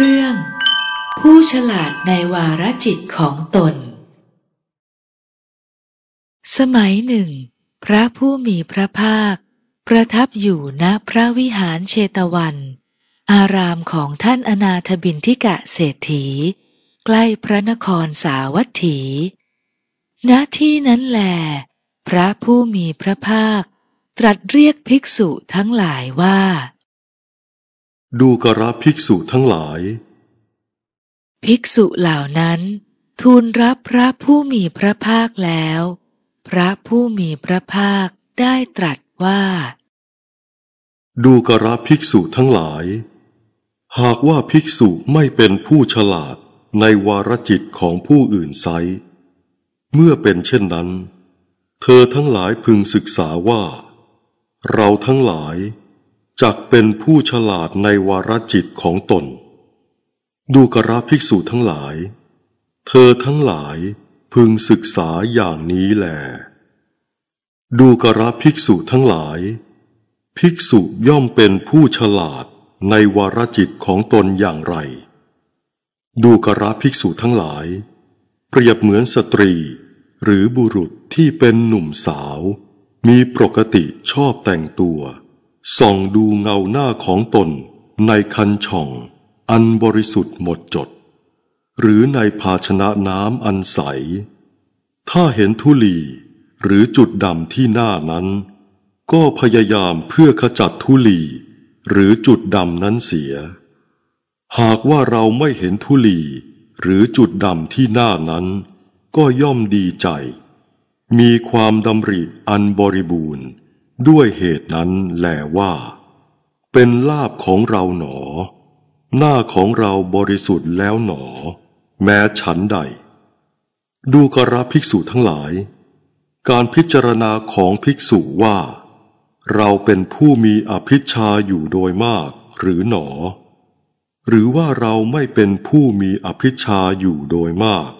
เรื่อง ผู้ฉลาดในวาระจิตของตน สมัยหนึ่ง พระผู้มีพระภาค ประทับอยู่ณพระวิหารเชตวัน อารามของท่านอนาถบินทิกะเศรษฐี ใกล้พระนครสาวัตถี ณที่นั้นแหลพระผู้มีพระภาค ตรัสเรียกภิกษุทั้งหลายว่า ดูกระภิกษุทั้งหลาย ภิกษุเหล่านั้น ทูลรับพระผู้มีพระภาคแล้ว พระผู้มีพระภาคได้ตรัสว่า ดูกระภิกษุทั้งหลาย หากว่าภิกษุไม่เป็นผู้ฉลาดในวาระจิตของผู้อื่นไซร้เมื่อเป็นเช่นนั้น เธอทั้งหลายพึงศึกษาว่า เราทั้งหลาย จักเป็นผู้ฉลาดในวาระจิตของตน ดูกระภิกษุทั้งหลาย เธอทั้งหลายพึงศึกษาอย่างนี้แลดูกระภิกษุทั้งหลาย ภิกษุย่อมเป็นผู้ฉลาดในวาระจิตของตนอย่างไร ดูกระภิกษุทั้งหลาย เปรียบเหมือนสตรี หรือบุรุษที่เป็นหนุ่มสาว มีปกติชอบแต่งตัว ส่องดูเงาหน้าของตนในคันช่อง อันบริสุทธิ์หมดจด หรือในภาชนะน้ำอันใส ถ้าเห็นทุลีหรือจุดดำที่หน้านั้น ก็พยายามเพื่อขจัดทุลีหรือจุดดำนั้นเสีย หากว่าเราไม่เห็นทุลีหรือจุดดำที่หน้านั้น ก็ย่อมดีใจ มีความดำริอันบริบูรณ์ ด้วยเหตุนั้นแลว่า เป็นลาบของเราหนอ หน้าของเราบริสุทธิ์แล้วหนอ แม้ฉันใด ดูกระภิกษุทั้งหลาย การพิจารณาของภิกษุว่า เราเป็นผู้มีอภิชาอยู่โดยมากหรือหนอ หรือว่าเราไม่เป็นผู้มีอภิชาอยู่โดยมาก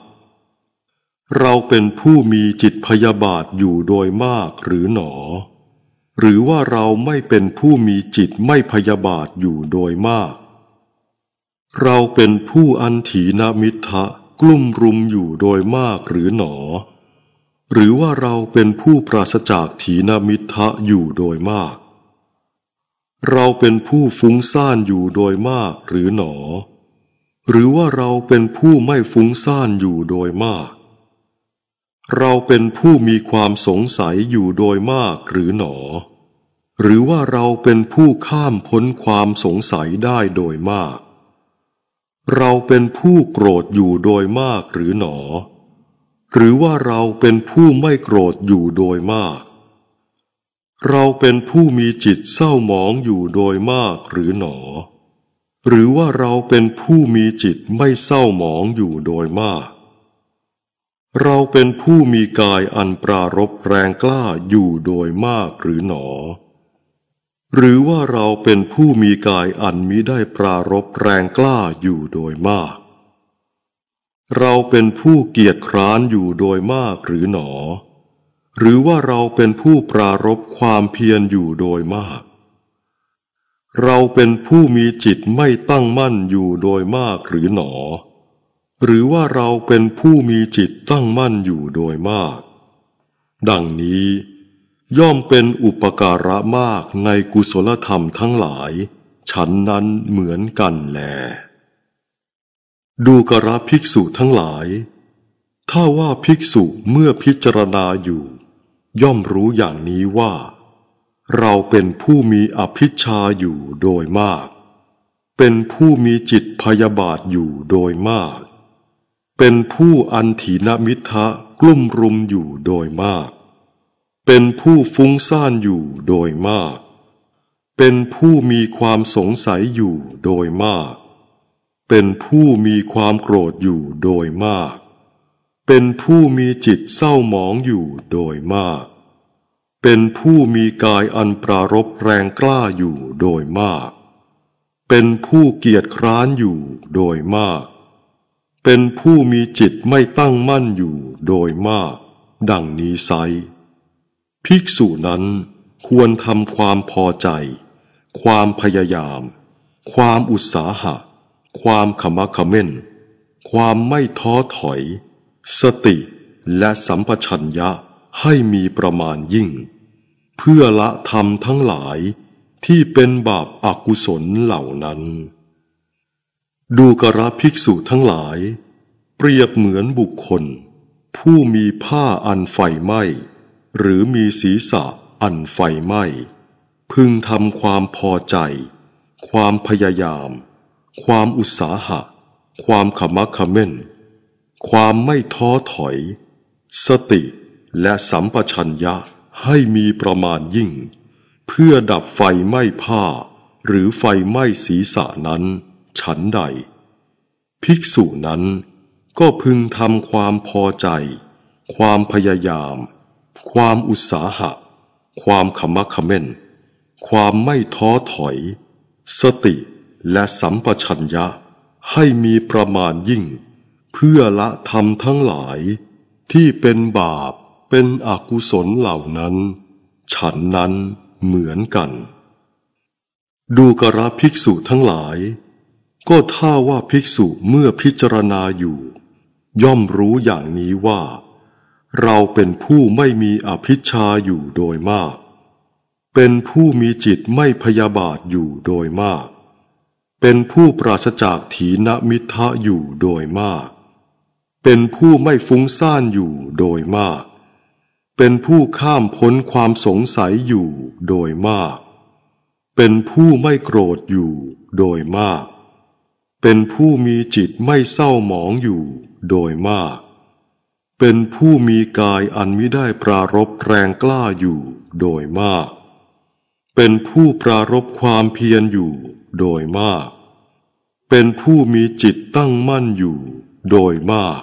เราเป็นผู้มีจิตพยาบาทอยู่โดยมากหรือหนอ หรือว่าเราไม่เป็นผู้มีจิตไม่พยาบาทอยู่โดยมาก เราเป็นผู้อันถีนมิทะกลุ่มรุมอยู่โดยมากหรือหนอ หรือว่าเราเป็นผู้ปราศจากถีนมิทะอยู่โดยมาก เราเป็นผู้ฟุ้งซ่านอยู่โดยมากหรือหนอ หรือว่าเราเป็นผู้ไม่ฟุ้งซ่านอยู่โดยมาก เราเป็นผู้มีความสงสัยอยู่โดยมากหรือหนอ หรือว่าเราเป็นผู้ข้ามพ้นความสงสัยได้โดยมาก เราเป็นผู้โกรธอยู่โดยมากหรือหนอ หรือว่าเราเป็นผู้ไม่โกรธอยู่โดยมาก เราเป็นผู้มีจิตเศร้าหมองอยู่โดยมากหรือหนอ หรือว่าเราเป็นผู้มีจิตไม่เศร้าหมองอยู่โดยมาก เราเป็นผู้มีกายอันปรารบแรงกล้าอยู่โดยมากหรือหนอ หรือว่าเราเป็นผู้มีกายอันมิได้ปรารบแรงกล้าอยู่โดยมาก เราเป็นผู้เกียจคร้านอยู่โดยมากหรือหนอ หรือว่าเราเป็นผู้ปรารบความเพียรอยู่โดยมาก เราเป็นผู้มีจิตไม่ตั้งมั่นอยู่โดยมากหรือหนอ หรือว่าเราเป็นผู้มีจิตตั้งมั่นอยู่โดยมาก ดังนี้ย่อมเป็นอุปการะมากในกุศลธรรมทั้งหลาย ฉันนั้นเหมือนกันแล ดูกระภิกษุทั้งหลาย ถ้าว่าภิกษุเมื่อพิจารณาอยู่ ย่อมรู้อย่างนี้ว่า เราเป็นผู้มีอภิชาอยู่โดยมาก เป็นผู้มีจิตพยาบาทอยู่โดยมาก เป็นผู้อันถีนมิทะกลุ่มรุมอยู่โดยมาก เป็นผู้ฟุ้งซ่านอยู่โดยมาก เป็นผู้มีความสงสัยอยู่โดยมาก เป็นผู้มีความโกรธอยู่โดยมาก เป็นผู้มีจิตเศร้าหมองอยู่โดยมาก เป็นผู้มีกายอันปรารบแรงกล้าอยู่โดยมาก เป็นผู้เกียจคร้านอยู่โดยมาก เป็นผู้มีจิตไม่ตั้งมั่นอยู่โดยมาก ดังนี้ไซภิกษุนั้นควรทำความพอใจ ความพยายาม ความอุตสาหะ ความขมักเขม้น ความไม่ท้อถอย สติและสัมปชัญญะให้มีประมาณยิ่ง เพื่อละธรรมทั้งหลายที่เป็นบาปอากุศลเหล่านั้น ดูกระภิกษุทั้งหลาย เปรียบเหมือนบุคคล ผู้มีผ้าอันไฟไหม้ หรือมีศีรษะอันไฟไหม้ พึงทำความพอใจ ความพยายาม ความอุตสาหะ ความขมักเขม้น ความไม่ท้อถอย สติและสัมปชัญญะให้มีประมาณยิ่ง เพื่อดับไฟไหม้ผ้า หรือไฟไหม้ศีรษะนั้น ฉันใด ภิกษุนั้นก็พึงทำความพอใจ ความพยายาม ความอุตสาหะ ความขมักเขม้น ความไม่ท้อถอย สติและสัมปชัญญะ ให้มีประมาณยิ่ง เพื่อละธรรมทั้งหลาย ที่เป็นบาปเป็นอกุศลเหล่านั้น ฉันนั้นเหมือนกัน ดูกระภิกษุทั้งหลาย ก็ท่าว่าภิกษุเมื่อพิจารณาอยู่ ย่อมรู้อย่างนี้ว่า เราเป็นผู้ไม่มีอภิชาอยู่โดยมาก เป็นผู้มีจิตไม่พยาบาทอยู่โดยมาก เป็นผู้ปราศจากถีนมิทะอยู่โดยมาก เป็นผู้ไม่ฟุ้งซ่านอยู่โดยมาก เป็นผู้ข้ามพ้นความสงสัยอยู่โดยมาก เป็นผู้ไม่โกรธอยู่โดยมาก เป็นผู้มีจิตไม่เศร้าหมองอยู่โดยมาก เป็นผู้มีกายอันมิได้ปรารบแรงกล้าอยู่โดยมาก เป็นผู้ปรารบความเพียรอยู่โดยมาก เป็นผู้มีจิตตั้งมั่นอยู่โดยมาก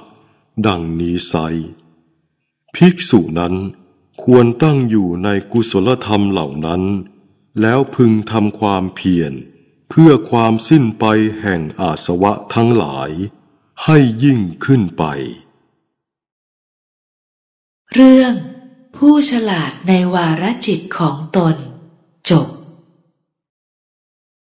ดังนี้ไซภิกษุนั้นควรตั้งอยู่ในกุศลธรรมเหล่านั้น แล้วพึงทำความเพียร เพื่อความสิ้นไปแห่งอาสวะทั้งหลาย ให้ยิ่งขึ้นไป เรื่องผู้ฉลาดในวาระจิตของตน จบ